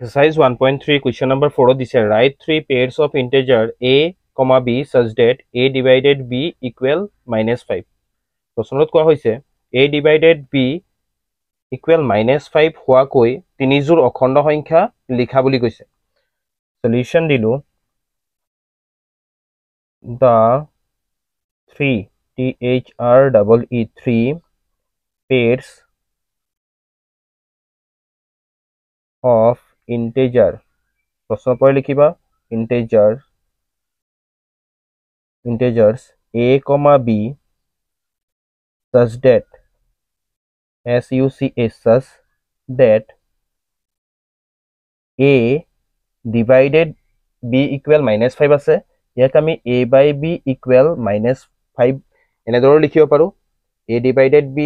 Exercise 1.3 question number 4 দিছে write three pairs of integer a comma b such that a divided b equal minus 5 প্ৰশ্নত কোৱা হৈছে a divided b equal minus 5 হোৱাকৈ তিনিযোৰ অখণ্ড সংখ্যা লিখা বুলি কৈছে সলিউশ্যন দিলোঁ the 3 t h r double e 3 pairs of integer প্ৰশ্ন পৰে লিখিবা integer integers a comma b such that s u c a such that a divided b equal minus 5 আছে ইয়াক আমি a by b equal minus 5 এনেদৰে লিখিব পাৰোঁ a divided b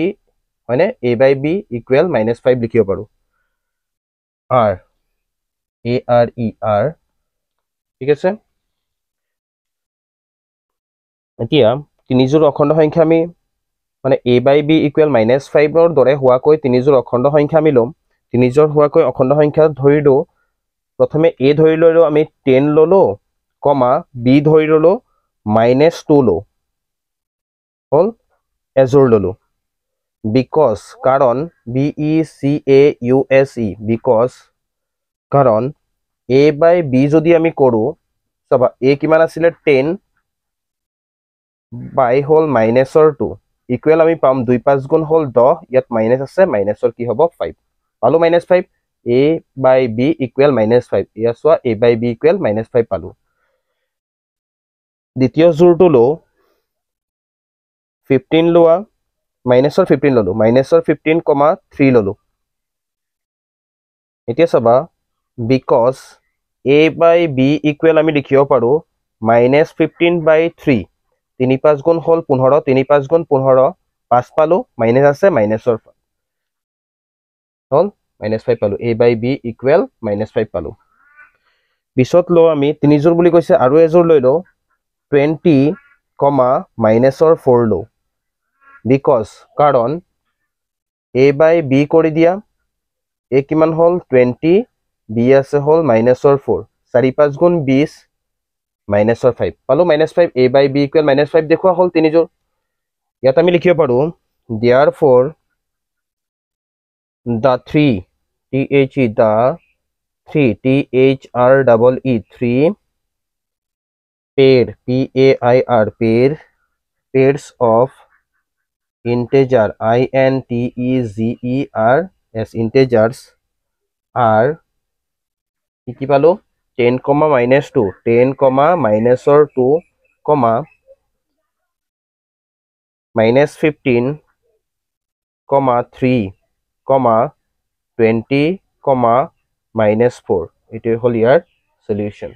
হয়নে a by b equal minus 5 লিখিব পাৰোঁ r a r e r ঠিক আছে? এতিয়া তিনিযোৰ অখণ্ড সংখ্যা আমি মানে a by b equal minus ফাইভৰ দৰে হোৱাকৈ তিনিযোৰ অখণ্ড সংখ্যা আমি ল'ম। তিনিযোৰ হোৱাকৈ অখণ্ড সংখ্যা ধৰি দিওঁ। প্ৰথমে এ ধৰি ল'লোঁ আমি টেন ল'লোঁ কমা বি ধৰি ল'লোঁ মাইনাছ টু লওঁ। হ'ল এযোৰ ল'লোঁ। বিকজ কাৰণ B E C A U S E because কাৰণ এ বাই বি যদি আমি কৰোঁ চাবা এ কিমান আছিলে? টেন বাই হ'ল মাইনাছৰ টু ইকুৱেল আমি পাম দুই পাঁচ গুণ হ'ল দহ ইয়াত মাইনাছ আছে মাইনাছৰ কি হ'ব? ফাইভ পালোঁ minus five a by b equal minus five ইয়াত চোৱা a by b equal minus five পালোঁ। দ্বিতীয় জোৰটো লওঁ। ফিফটিন লোৱা। মাইনাছৰ ফিফটিন ল'লোঁ। মাইনাছৰ ফিফটিন কমা থ্ৰী ল'লোঁ। এতিয়া চাবা because a by b equal আমি লিখিব পাৰোঁ মাইনাছ ফিফটিন বাই থ্ৰী তিনি পাঁচ গুণ হ'ল পোন্ধৰ তিনি পাঁচ গুণ পোন্ধৰ পাঁচ পালোঁ মাইনাছ আছে মাইনাছৰ হ'ল মাইনাছ ফাইভ পালোঁ। A by b equal minus five পালোঁ। পিছত লওঁ আমি তিনিযোৰ বুলি কৈছে আৰু এযোৰ লৈ লওঁ। টুৱেণ্টি কমা মাইনাছৰ ফ'ৰ লওঁ। বিকজ কাৰণ এ বাই বি কৰি দিয়া এ কিমান হ'ল? টুৱেণ্টি বি আছে হ'ল মাইনাছৰ ফ'ৰ চাৰি পাঁচ গুণ বিছ মাইনাছৰ ফাইভ পালোঁ minus five a by b equal minus five দেখুওৱা হ'ল তিনিযোৰ। ইয়াত আমি লিখিব পাৰোঁ therefore the three T H E the three T H R double E three pair P A I R pair pairs of integer I N T E G E R S integers are কি কি পালোঁ? Ten comma minus two ten comma মাইনাছৰ two comma minus fifteen comma three comma twenty comma minus four এইটোৱে হ'ল ইয়াৰ solution